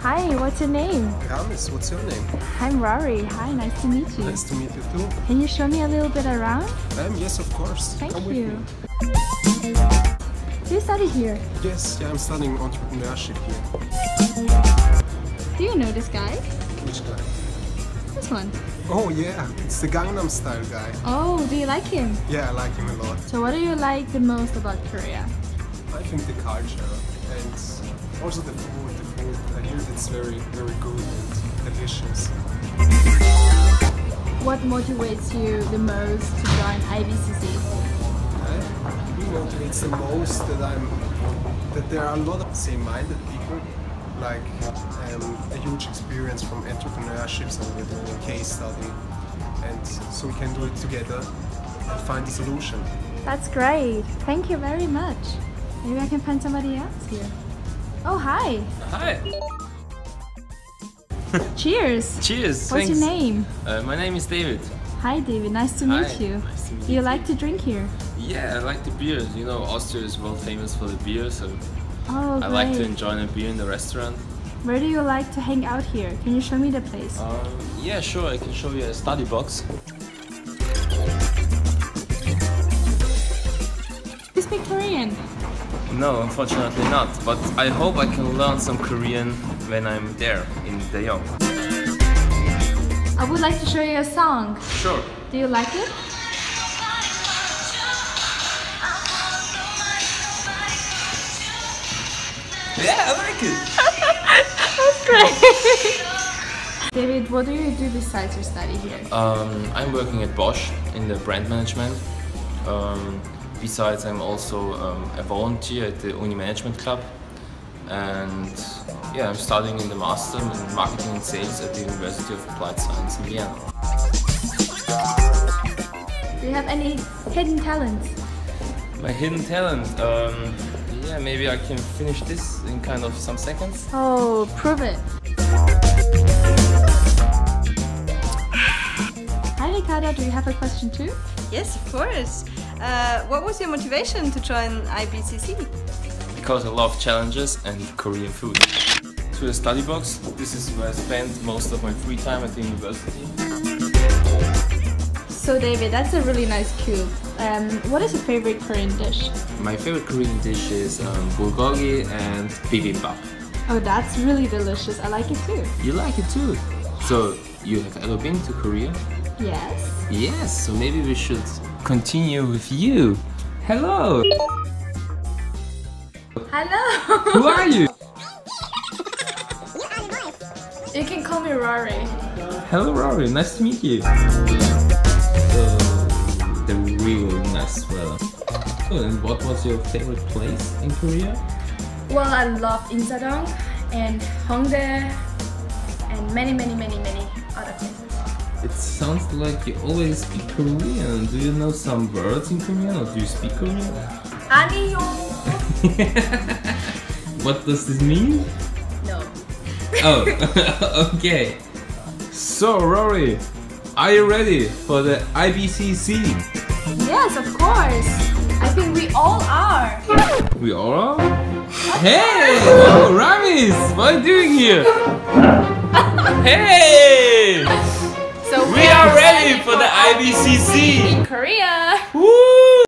Hi, what's your name? Ramiz, what's your name? I'm Rory. Hi, nice to meet you. Nice to meet you too. Can you show me a little bit around? Um, yes, of course. Thank Come you. Do you study here? Yes, yeah, I'm studying entrepreneurship here. Do you know this guy? Which guy? This one. Oh yeah, it's the Gangnam Style guy. Oh, do you like him? Yeah, I like him a lot. So what do you like the most about Korea? I think the culture and also the food. The food, I hear it's very, very good and delicious. What motivates you the most to join IBCC? I think motivates the most that I'm that there are a lot of same-minded people, like um, a huge experience from entrepreneurship, so we're doing a case study, and so we can do it together and find a solution. That's great. Thank you very much. Maybe I can find somebody else here. Oh, hi. Hi. Cheers. Cheers. What's thanks. your name? Uh, my name is David. Hi, David. Nice to meet you. nice to meet do you you like to drink here? Yeah, I like the beers. You know, Austria is world famous for the beer, so Oh, I like to enjoy a beer in the restaurant. Where do you like to hang out here? Can you show me the place? Um, yeah, sure. I can show you a study box. Korean? No, unfortunately not. But I hope I can learn some Korean when I'm there in Daejeon. I would like to show you a song. Sure. Do you like it? Yeah, I like it. David, what do you do besides your study here? Um, I'm working at Bosch in the brand management. Um, besides, I'm also um, a volunteer at the Uni Management Club. And yeah, I'm studying in the Master in Marketing and Sales at the University of Applied Science in Vienna. Do you have any hidden talents? My hidden talent, um, yeah, maybe I can finish this in kind of some seconds. Oh, prove it. Hi Ricardo, do you have a question too? Yes, of course. Uh, what was your motivation to join IBCC? Because I love challenges and Korean food. To the study box, this is where I spend most of my free time at the university. So David, that's a really nice cube. Um, what is your favorite Korean dish? My favorite Korean dish is um, bulgogi and bibimbap. Oh, that's really delicious. I like it too. You like it too. So you have ever been to Korea? Yes. Yes. So maybe we should continue with you. Hello. Hello. Who are you? you can call me Rory. Hello, Rory. Nice to meet you. So the real nice weather. Oh, and what was your favorite place in Korea? Well, I love Insadong and Hongdae and many, many, many, many other places. It sounds like you always speak Korean. Do you know some words in Korean or do you speak Korean? 아니요. what does this mean? No. oh, okay. So, Rory, are you ready for the IBCC? Yes, of course. I think we all are. We all are? hey! Oh, Ramiz! What are you doing here? hey! So We are ready for the IBCC! in Korea. Woo!